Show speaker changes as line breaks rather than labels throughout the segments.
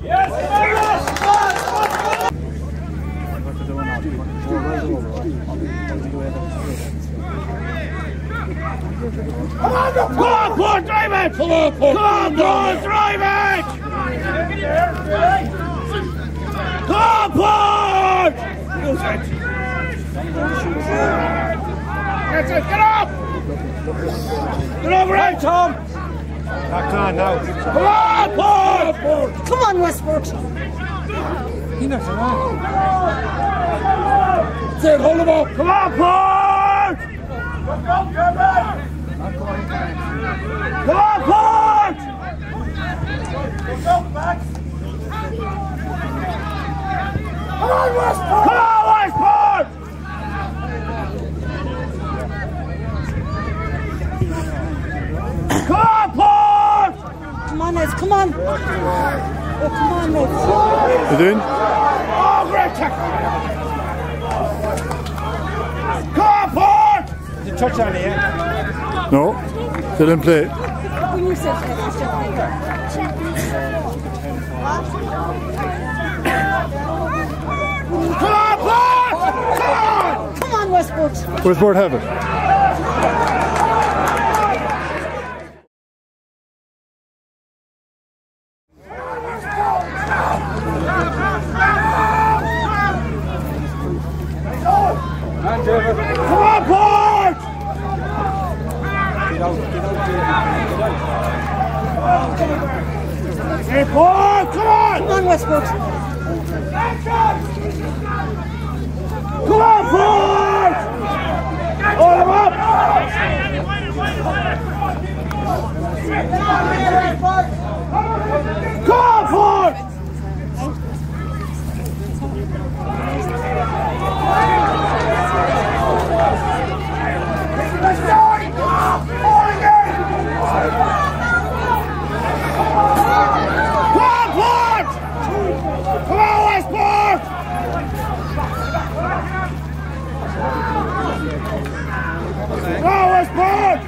Come come on, come drive it! Come on, come on, drive it! Come on, Port! Get up! Get over here, Tom!
Back on now.
Come on, Port!
Come on, Westport.
That's it, hold him up! Come on, Port! Come on, Port! Come on, Westport! Come on, Westport! Come on, Port!
Come on, Neds. Come on. Oh, come on, Neds.
You doing?
Oh, great tackle! Come on, Port!
You touch on it, yeah?
No. They didn't play.
When you said that, you.
Come on, Port! Come on!
Come on, Westport.
Where's have it?
Come on, Port! Hey, Port, come on!
Come on, Westport.
Come on, Port! Hold him up! Come on, Port! Come on, Port! Come on, Westport!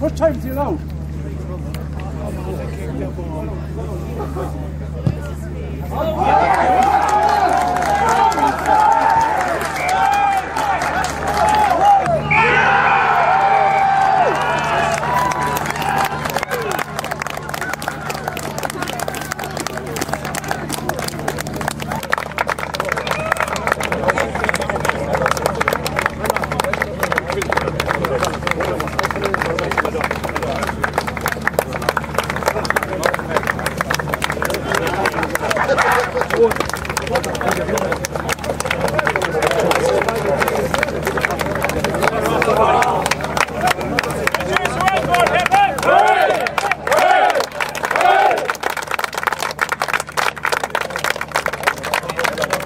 What time is it out? Olha o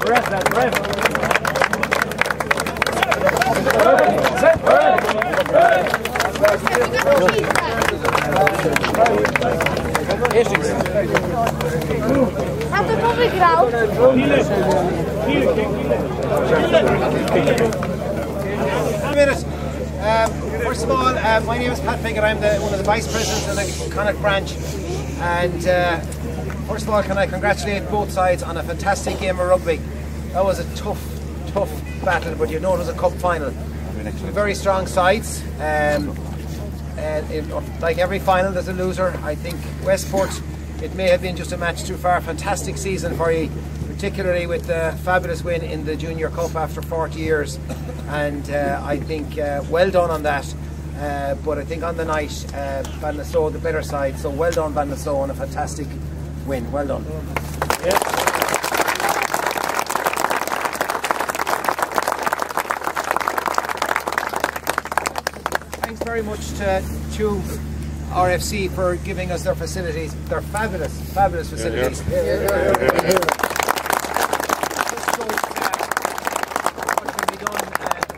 Rest
that, grauw?
minute. Um, first of all, uh, my name is Pat Pickett. I'm the, one of the vice presidents in the Connacht branch. And uh, first of all, can I congratulate both sides on a fantastic game of rugby. That was a tough, tough battle, but you know it was a cup final. Very strong sides. Um, and in, like every final, there's a loser. I think Westport, it may have been just a match too far. Fantastic season for you, particularly with the fabulous win in the Junior Cup after 40 years. And uh, I think uh, well done on that. Uh, but I think on the night, uh, Ballinasloe the better side. So well done, Van Ballinasloe, on a fantastic win. Well done. Thanks very much to, to RFC for giving us their facilities. They're fabulous, fabulous facilities. Just shows, what can be done,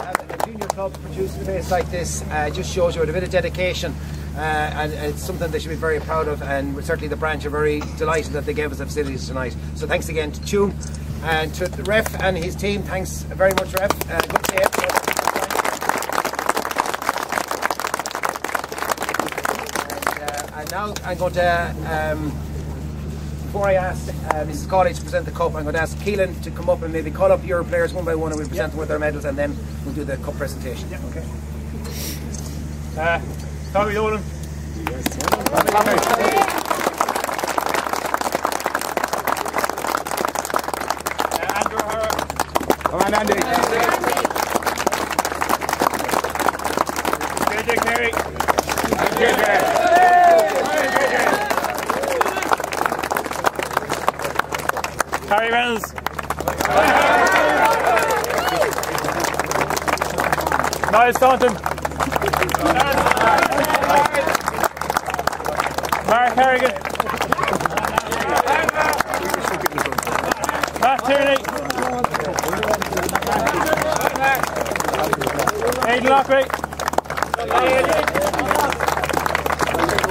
uh, club produce a place like this uh, just shows you a bit of dedication Uh, and it's something they should be very proud of, and certainly the branch are very delighted that they gave us the facilities tonight. So thanks again to Tuam and to the ref and his team. Thanks very much, ref. Uh, good save. Uh, and now I'm going to, um, before I ask uh, Mrs. Cawley to present the cup, I'm going to ask Keelan to come up and maybe call up your players one by one and we'll present them with their medals and then we'll do the cup presentation. Yeah, okay.
Uh, Tommy Dolan. Uh, Andrew O'Hara.
Come on, Andy.
JJ Carey. Harry Reynolds. Staunton. Mark Harrigan. Matt Tierney. Aidan Lockeray.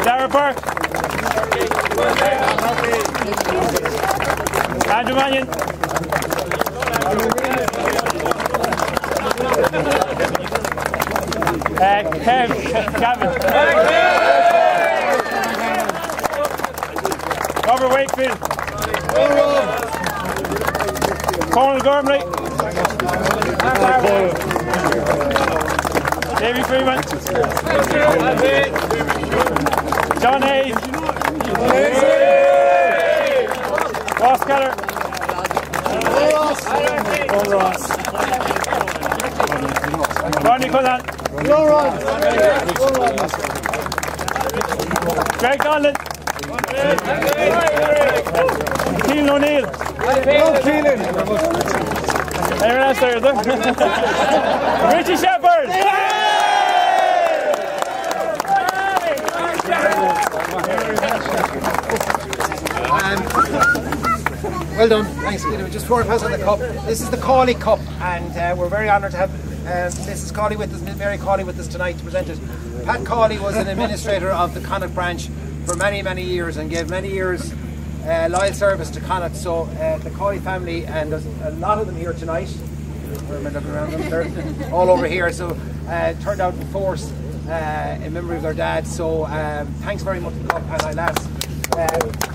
Darren Burke. Andrew Mannion. Uh, Kev, Robert Wakefield. Conal Gormley. Davy Freeman. John Hayes. Ross Keller. Ronnie Cullen. Greg. Keelan O'Neill. Anyone else there, is there? Richie Shepherd.
Well done. Thanks. You just before I pass on the cup, this is the Cawley Cup, and uh, we're very honoured to have uh, Mrs. Cawley with us, Mary Cawley with us tonight to present it. Pat Cawley was an administrator of the Connacht branch for many, many years and gave many years uh, loyal service to Connacht. So uh, the Cawley family, and there's a lot of them here tonight. I around them? They're all over here. So uh, turned out in force uh, in memory of their dad. So um, thanks very much for the cup, and I'll ask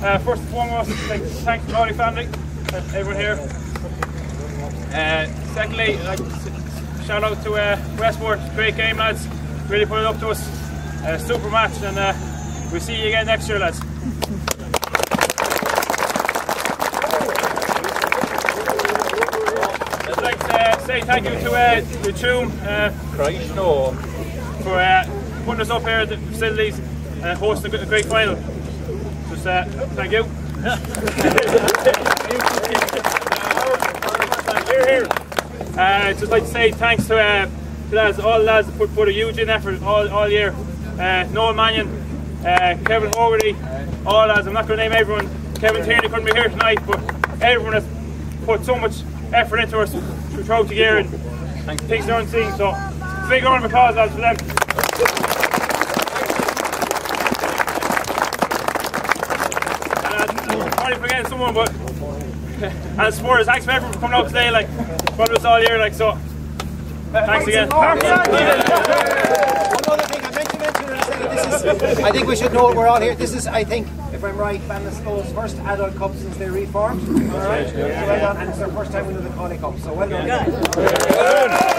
Uh,
first and foremost, I'd like to thank the Cawley family and everyone here. Uh, secondly, I'd like to shout out to uh, Westport. Great game, lads. Really put it up to us. Uh, super match, and uh, we'll see you again next year, lads. I'd like to uh, say thank you to uh, the Tuam uh, for uh, putting us up here at the facilities and hosting a great final. Uh, thank you. Here, here. Uh, just like to say thanks to uh, lads, all lads put, put a huge in effort all, all year. Uh, Noel Mannion, uh, Kevin Hogarty, all lads. I'm not going to name everyone. Kevin Tierney couldn't be here tonight, but everyone has put so much effort into us throughout the year and things are unseen. So, big round of applause, lads, for them. And I'm probably forgetting someone, but and supporters, thanks for everyone for coming out today. Like, brought us all year. Like, so, thanks again.
One other thing, I meant to mention in a second, this is, I think we should know we're all here. This is, I think, if I'm right, Ballinasloe's first adult cup since they reformed. All right? So well done, and it's their first time winning the Connie Cup. So well done.